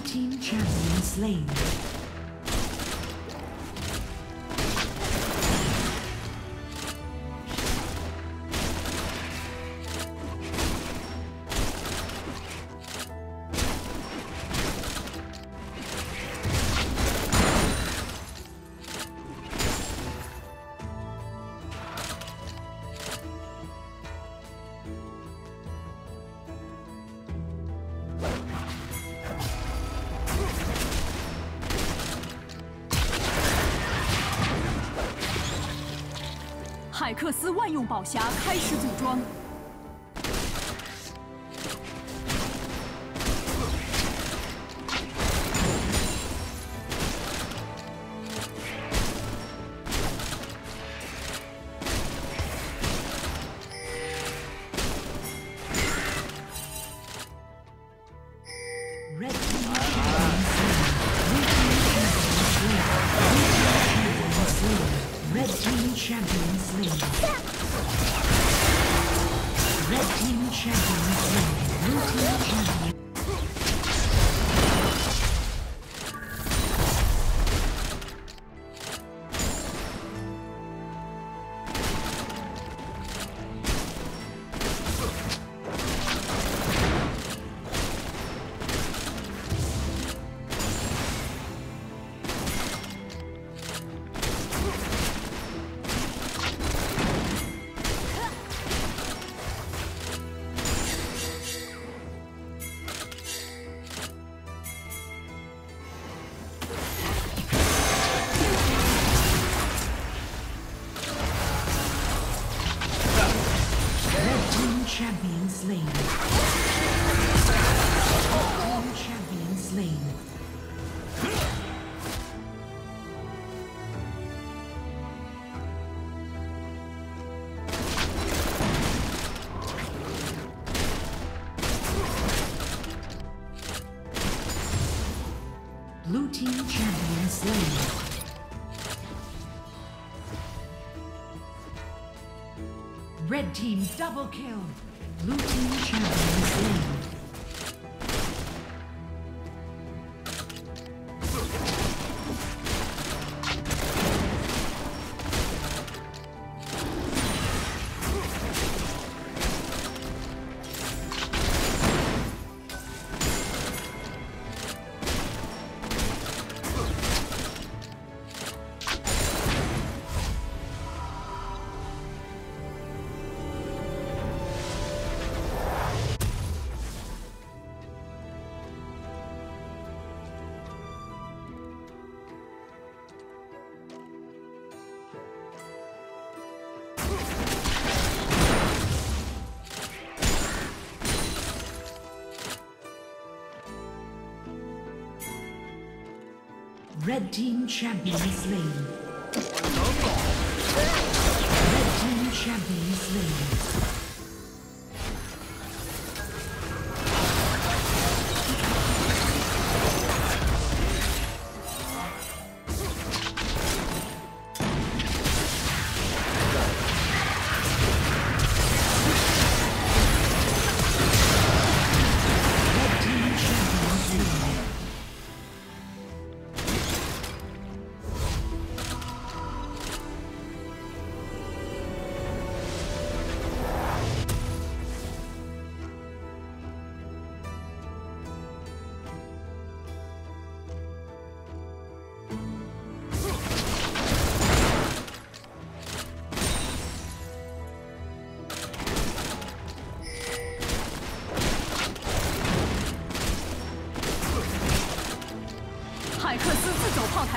team champion slain. 海克斯万用宝匣开始组装。Red team champion team champion team champion. Slain. Team champion slain. Blue team champion slain. Red team double kill. Blue team champion slain. Red team champion slain. Red team champion slain.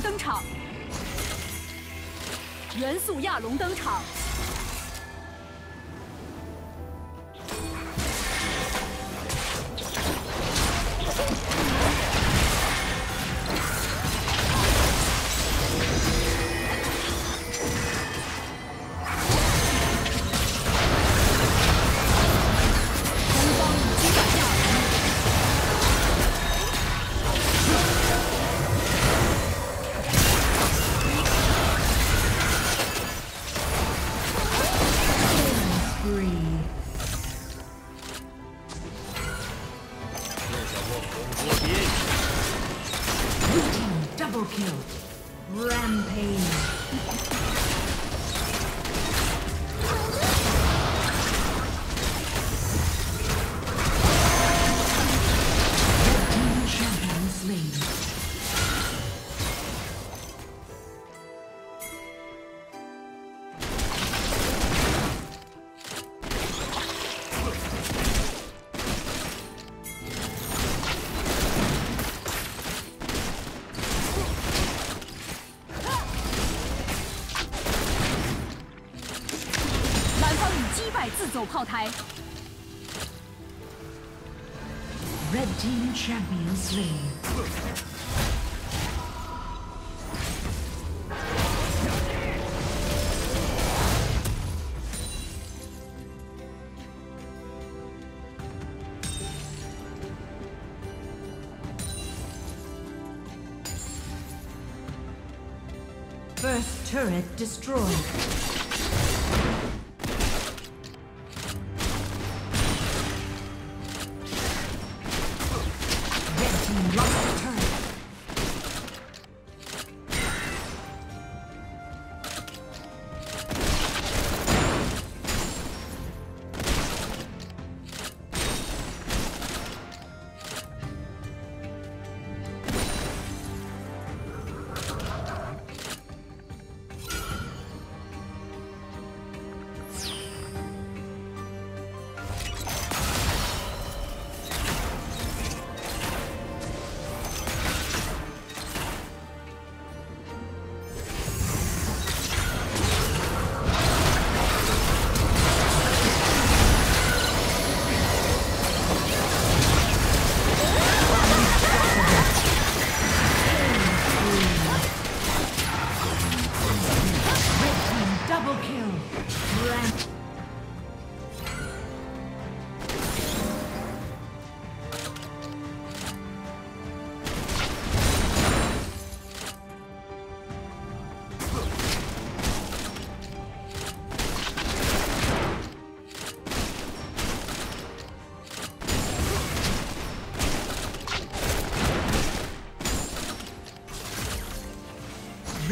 登场，元素亚龙登场，走炮台， Red team champion slain. First turret destroyed.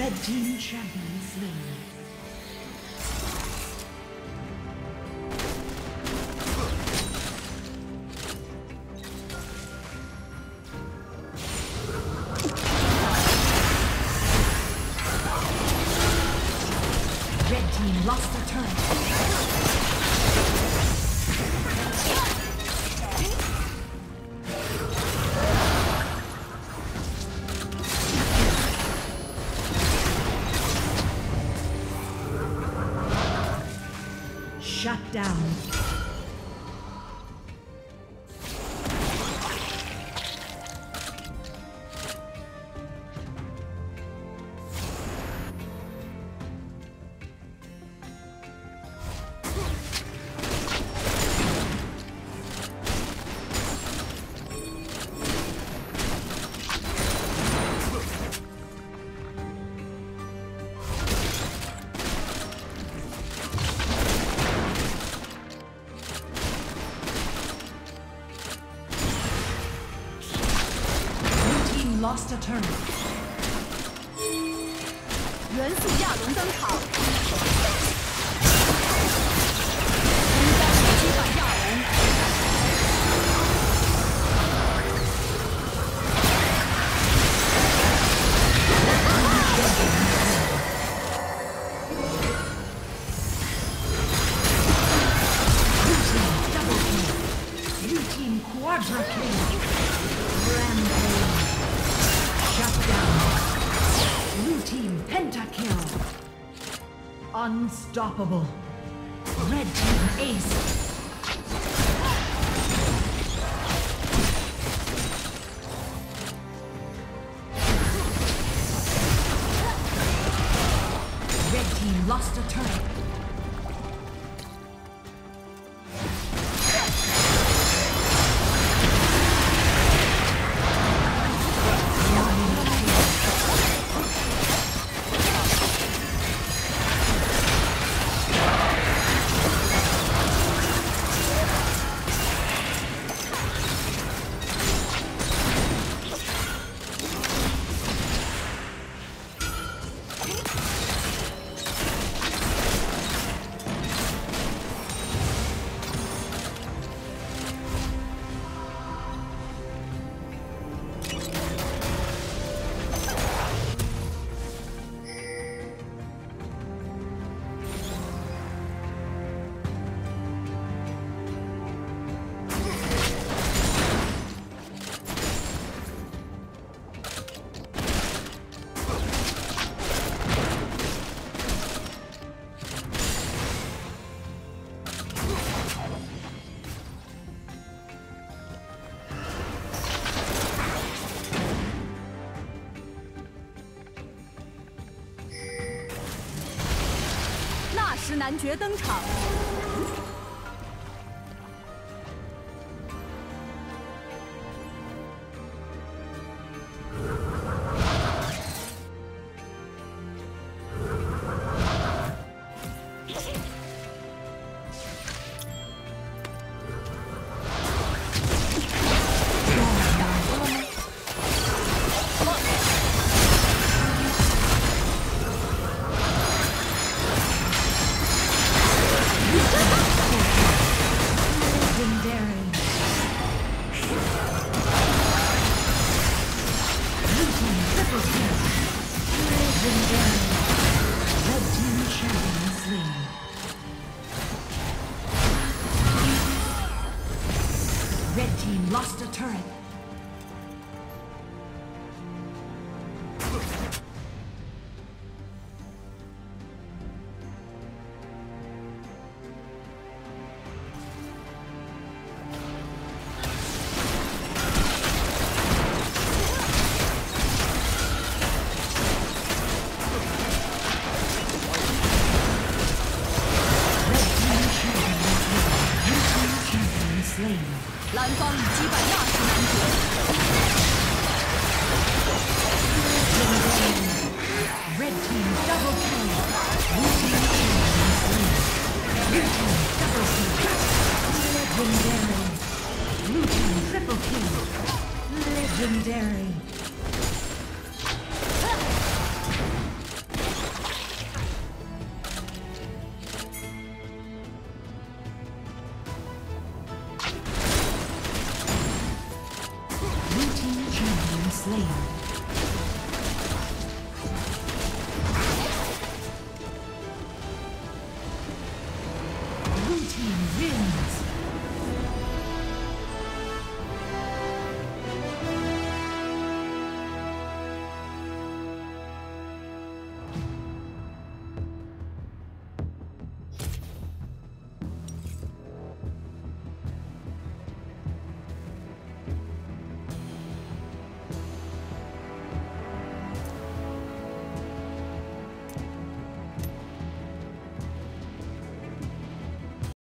Red team champion slain. Red team lost their turret. Lost a turn. 元素亚龙登场。Unstoppable. Red team ace. Red team lost a turret. 石男爵登场。Lost a turret. slain. 蓝方已击败亚斯男爵。Red team double kill. Blue team slain. Blue team double kill. Legendary. Blue team triple kill. Legendary.